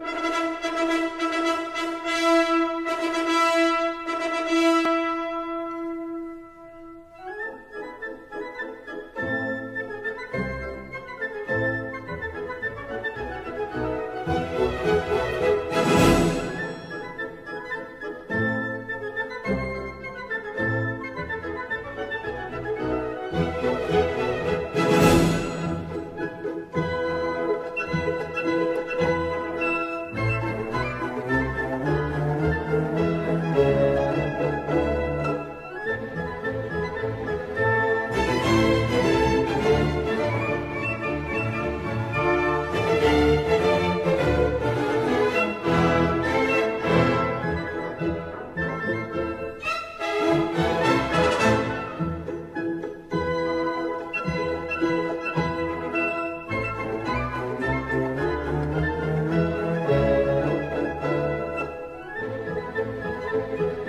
you 嗯。